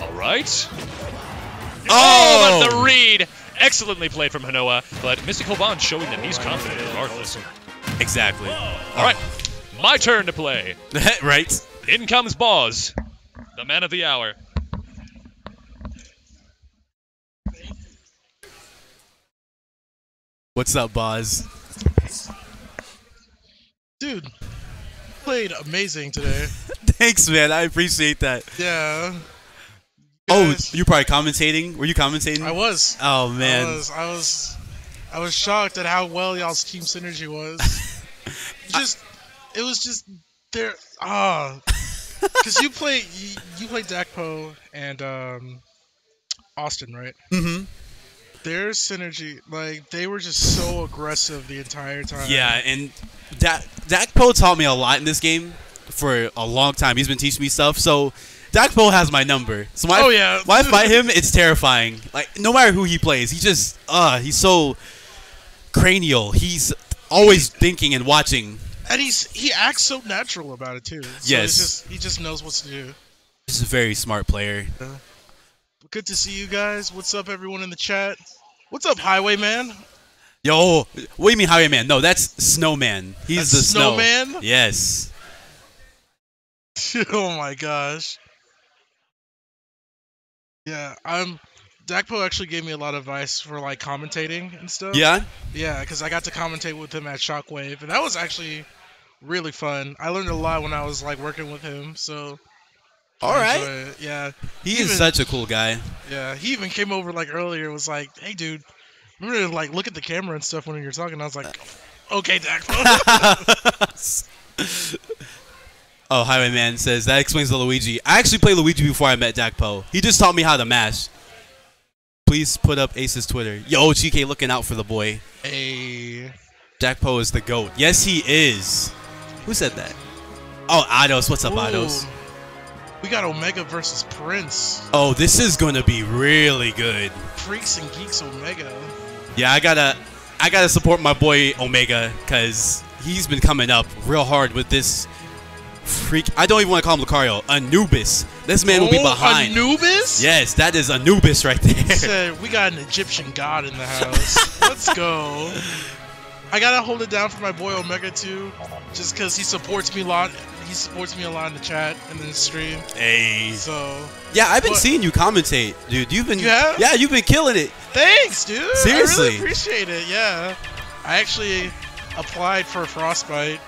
All right. Oh! Oh, but the read! Excellently played from Hanoa, but Mystical Bond showing that he's confident regardless. Exactly. All right, my turn to play. right. In comes Boz, the man of the hour. What's up, Boz? Dude, played amazing today. Thanks, man. I appreciate that. Yeah. Oh, Guys, you probably commentating? Were you commentating? I was. Oh man. I was. I was. I was shocked at how well y'all's team synergy was. just, it was just there. Ah, because you play you, you play Dakpo and um, Austin, right? Mm-hmm. Their synergy, like they were just so aggressive the entire time. Yeah, and that Dak Dakpo taught me a lot in this game for a long time. He's been teaching me stuff. So Dakpo has my number. So when I, Oh, yeah. when I fight him, it's terrifying. Like no matter who he plays, he just uh he's so cranial. He's always thinking and watching. and he's he acts so natural about it too. So Yes. just he just knows what to do. He's a very smart player. Good to see you guys. What's up, everyone in the chat? What's up, Highwayman? Yo, what do you mean Highwayman? No, that's Snowman. He's That's the snow. Snowman? Yes. oh my gosh. Yeah, I'm. Dakpo actually gave me a lot of advice for like commentating and stuff. Yeah. Yeah, because I got to commentate with him at Shockwave, and that was actually really fun. I learned a lot when I was like working with him. So. All right. Yeah. He Even- is such a cool guy. Yeah, he even came over like earlier. and Was like, "Hey, dude, remember to like look at the camera and stuff when you're talking." I was like, "Okay, Dakpo." Oh, Highwayman says that explains the Luigi. I actually played Luigi before I met Dakpo. He just taught me how to mash. Please put up Ace's Twitter. Yo, GK looking out for the boy. hey, Dakpo is the GOAT. Yes, he is. Who said that? Oh, Ados. What's up, Ados? We got Omega versus Prince. Oh, this is going to be really good. Freaks and Geeks Omega. Yeah, I gotta, I gotta support my boy Omega because he's been coming up real hard with this freak. I don't even want to call him Lucario. Anubis. This man will be Oh, behind. Anubis. yes, that is Anubis right there. Said we got an Egyptian god in the house. Let's go. I gotta hold it down for my boy Omega too, just because he supports me a lot. He supports me a lot in the chat and in the stream. Hey. So Yeah, I've been What? seeing you commentate, dude. You've been You have? Yeah, you've been killing it. Thanks, dude. I Seriously. really appreciate it. Yeah. I actually applied for Frostbite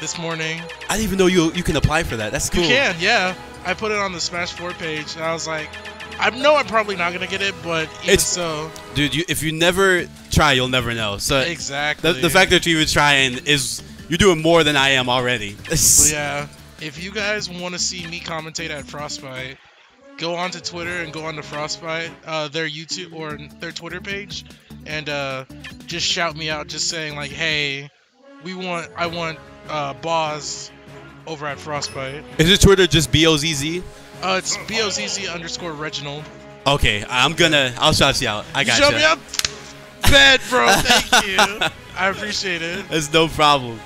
this morning. I didn't even know you you can apply for that. That's cool. You can, yeah. I put it on the Smash 4 page, and I was like, I know I'm probably not gonna get it, but It's- so, Dude, you, if you never try, you'll never know. So exactly. the, the fact that you're even trying is you're doing more than I am already. Yeah. If you guys want to see me commentate at Frostbite, go onto Twitter and go onto Frostbite, uh, their YouTube or their Twitter page, and uh, just shout me out, just saying like, "Hey, we want, I want uh, Boz over at Frostbite." Is it Twitter just B O Z Z? Uh, it's bozz underscore Reginald. Okay, I'm gonna. I'll shout you out. I got You got shout me out. Bad, bro. Thank you. I appreciate it. That's no problem.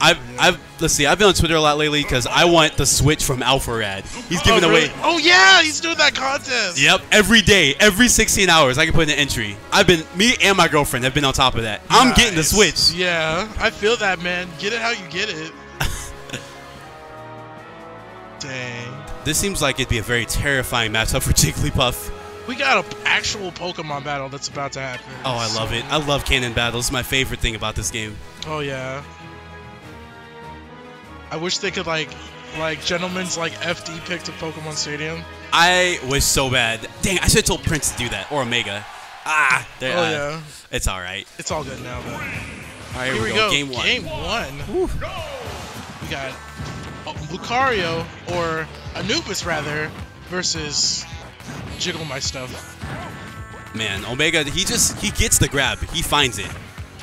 I've, I've, let's see. I've been on Twitter a lot lately because I want the Switch from Alpharad. He's giving oh, away. Oh yeah, he's doing that contest. Yep, every day, every 16 hours, I can put in an entry. I've been, me and my girlfriend have been on top of that. I'm getting the Switch. Yeah, I feel that, man. Get it how you get it. Dang. This seems like it'd be a very terrifying matchup for Jigglypuff. We got an actual Pokemon battle that's about to happen. Oh, I love it. I love canon battles. It's my favorite thing about this game. Oh yeah. I wish they could like, like gentlemen's like FD pick to Pokemon Stadium. I was so bad. Dang, I should have told Prince to do that or Omega. Ah, there, Oh uh, yeah, it's all right. it's all good now. Though. All right, Here we go. Game one. Game one. We got Lucario or Anubis rather versus Jiggle My Stuff. Man, Omega, he just he gets the grab. He finds it.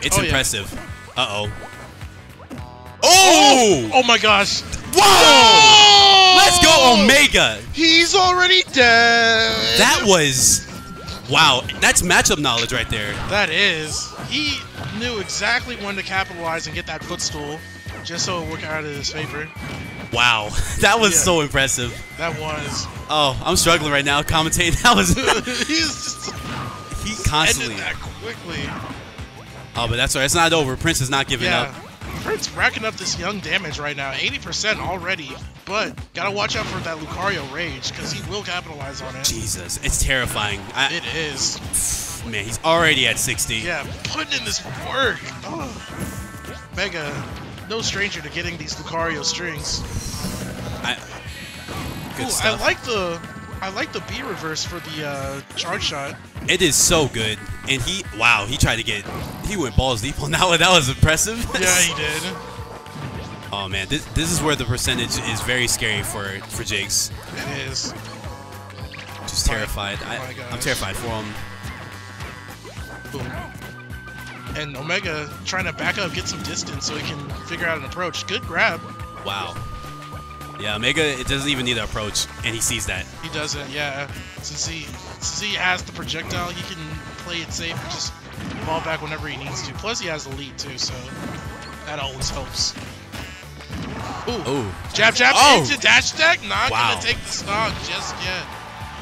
It's Oh, yeah. impressive. Uh oh. Oh! Oh my gosh! Whoa! Let's go, Omega. He's already dead. That was wow. That's matchup knowledge right there. That is. He knew exactly when to capitalize and get that footstool. Just so it work out in his favor. Wow, that was Yeah. so impressive. That was. Oh, I'm struggling right now commentating. That was He's just he ended that quickly. Oh, but that's all right. It's not over. Prince is not giving Yeah. up. Prince racking up this young damage right now, 80% already. But gotta watch out for that Lucario rage, because he will capitalize on it. Jesus, it's terrifying. I, It is. man, he's already at 60. Yeah, putting in this work. Oh. Mega, no stranger to getting these Lucario strings. I, good Ooh, stuff. I like the I like the B reverse for the uh, charge shot. It is so good. And he, wow, he tried to get, he went balls deep on that one. That was impressive. Yeah, he did. oh man, this, this is where the percentage is very scary for for Jigs. It is. Just terrified. my I, I'm terrified for him. Boom. And Omega trying to back up, get some distance so he can figure out an approach. Good grab. Wow. Yeah, Omega, it doesn't even need an approach, and he sees that. He doesn't, yeah. Since he since he has the projectile, he can play it safe and just fall back whenever he needs to. Plus, he has the lead too, so that always helps. Ooh, Oh, jab jab Oh! into dash attack. Not Wow. gonna take the stock just yet.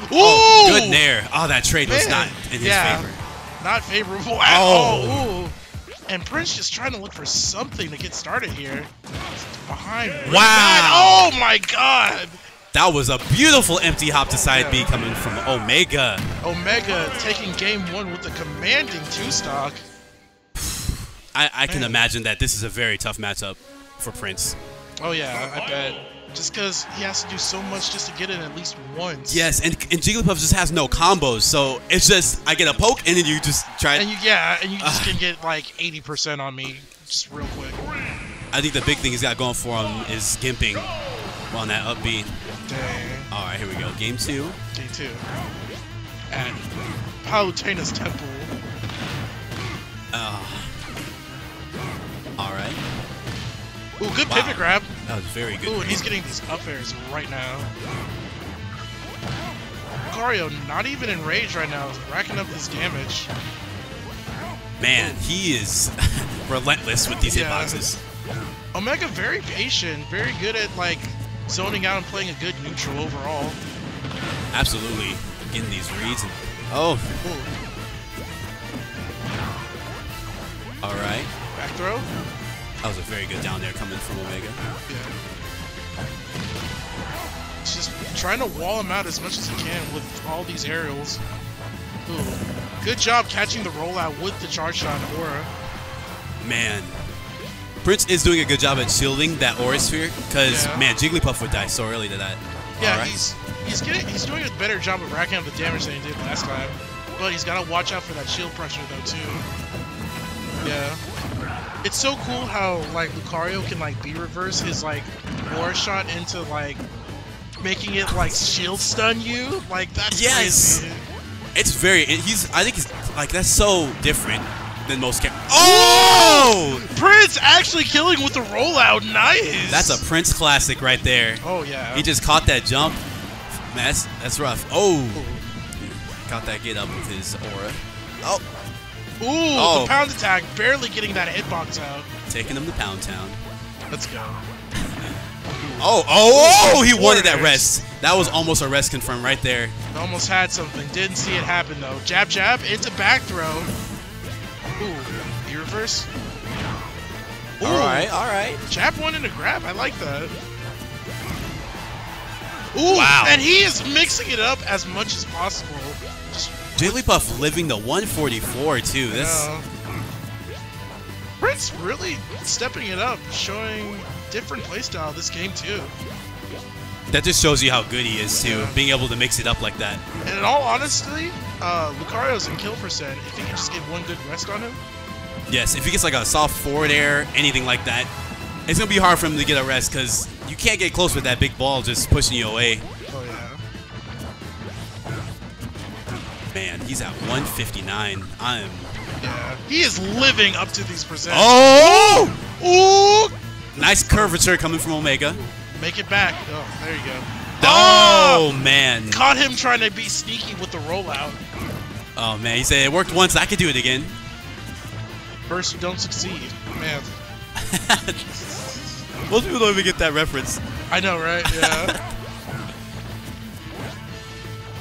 Oh, Ooh, oh good nair. Oh, that trade was not in his yeah. favor. Not favorable at Oh. all. Ooh. And Prince just trying to look for something to get started here. Behind. Wow. Oh my god. That was a beautiful empty hop to side B coming from Omega. Omega taking game one with a commanding two stock. I, I can imagine that this is a very tough matchup for Prince. Oh yeah, I bet. Just because he has to do so much just to get it at least once. Yes, and, and Jigglypuff just has no combos, so it's just I get a poke and then you just try. And you yeah, and you just can get like 80% on me just real quick. I think the big thing he's got going for him is gimping on that up B. Dang. All right, here we go. Game two. Game two. At Palutena's Temple. Uh, all right, Ooh, good Wow. pivot grab. That was very good. Ooh, and he's getting these up airs right now. Lucario not even in rage right now, racking up this damage. Man, he is relentless with these Yeah. hitboxes. Omega very patient, very good at like zoning out and playing a good neutral overall. Absolutely, getting these reads. And, oh, Ooh, all right. back throw. That was a very good down air coming from Omega. Yeah. Just trying to wall him out as much as he can with all these aerials. Ooh. Good job catching the rollout with the charge shot aura. Man, Prince is doing a good job at shielding that aura sphere because Yeah. man, Jigglypuff would die so early to that. Yeah, right. he's he's getting he's doing a better job of racking up the damage than he did last time. But he's gotta watch out for that shield pressure though too. Yeah. It's so cool how like Lucario can like B reverse his like aura shot into like making it like shield stun you. Like that's Yes. crazy. It's very. it- He's. I think he's like that's so different than most characters. Oh, Prince actually killing with the rollout. Nice. that's a Prince classic right there. Oh yeah. He just caught that jump. Man, that's that's rough. Oh, got that get up with his aura. Oh, Ooh, Oh. the pound attack, barely getting that hitbox out. taking him to Pound Town. Let's go. Oh, oh, oh! He wanted that rest. That was almost a rest confirm right there. Almost had something. Didn't see it happen though. Jab jab into back throw. Ooh, the reverse. Ooh, All right, all right. Jab one into grab. I like that. Ooh, Wow. and he is mixing it up as much as possible. Jigglypuff living the 144 too. This Prince really stepping it up, showing different playstyle this game too. that just shows you how good he is too, Yeah. being able to mix it up like that. And in all honesty, uh, Lucario's in kill percent. If he can just get one good rest on him, Yes, if he gets like a soft forward air, anything like that, it's gonna be hard for him to get a rest because you can't get close with that big ball just pushing you away. Man, he's at 159. I'm. Yeah, he is living up to these percents. Oh! Ooh! Nice curvature coming from Omega. Make it back. Oh, there you go. Oh, oh man! Caught him trying to be sneaky with the rollout. Oh man, he said it worked once. I could do it again. First, you don't succeed. Man, Most people don't even get that reference. I know, right? Yeah.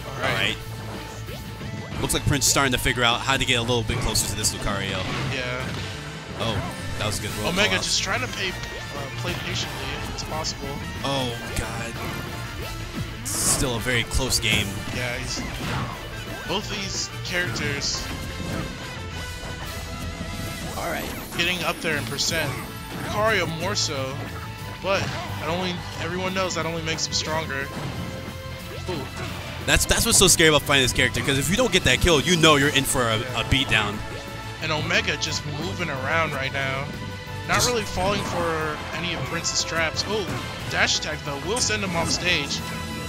All All right. Right. Looks like Prince is starting to figure out how to get a little bit closer to this Lucario. Yeah. Oh, that was a good roll. Omega call just trying to pay, uh, play patiently if it's possible. Oh God. Still a very close game. Yeah, he's both these characters All right. getting up there in percent. Lucario more so, but that only everyone knows that only makes him stronger. Ooh, That's that's what's so scary about fighting this character because if you don't get that kill, you know you're in for a, a beatdown. and Omega just moving around right now. Not Just- really falling for any of Prince's traps. Oh, dash attack though will send him off stage,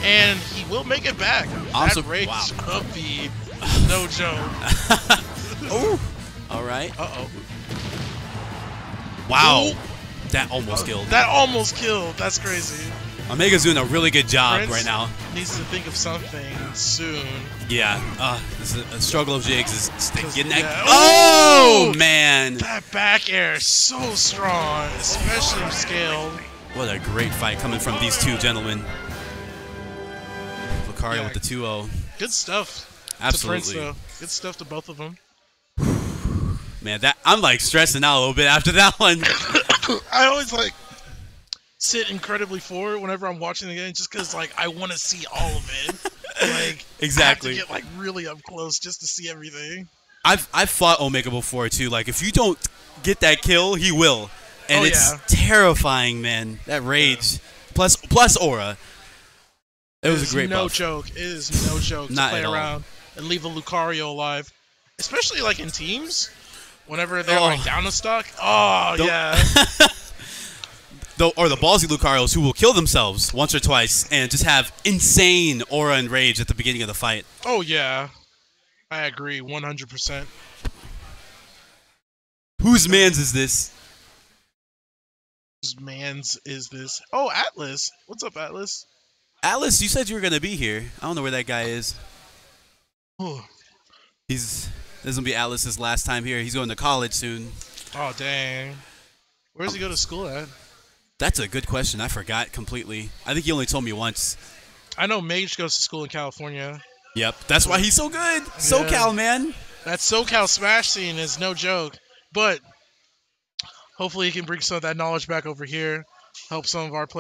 and he will make it back. Also- that rage wow. could be no joke. oh. All right. Uh oh. Wow. Ooh. That almost killed. That almost killed. That's crazy. Omega's doing a really good job Prince right now. Needs to think of something soon. Yeah. Uh, this is a, a struggle of jigs is st- getting that. Yeah. Oh Ooh! man! That back air is so strong, especially scaled. What a great fight coming from these two gentlemen. Lucario Yeah. with the 2-0. Good stuff. To Absolutely. Prince, though. Good stuff to both of them. Man, that I'm like stressing out a little bit after that one. I always like sit incredibly forward whenever I'm watching the game, just because like I want to see all of it. like Exactly. I have to get like really up close just to see everything. I've I've fought Omega before too. Like if you don't get that kill, he will, and Oh, it's yeah. terrifying, man. That rage, plus plus aura. It was It's a great no buff. joke. It is no joke Not to play around and leave a Lucario alive, especially like in teams. Whenever they're Oh. like down a stock. Oh Don't- yeah. Though, or the ballsy Lucarios who will kill themselves once or twice and just have insane aura and rage at the beginning of the fight. oh yeah. I agree, 100%. Whose man's is this? Whose man's is this? Oh, Atlas. What's up, Atlas? Atlas, you said you were gonna be here. I don't know where that guy is. He's this is gonna be Atlas's last time here. He's going to college soon. oh dang. Where does he go to school at? That's a good question. I forgot completely. I think he only told me once. I know Mage goes to school in California. Yep, that's why he's so good. SoCal, man. That SoCal Smash scene is no joke. But hopefully he can bring some of that knowledge back over here. Help some of our players.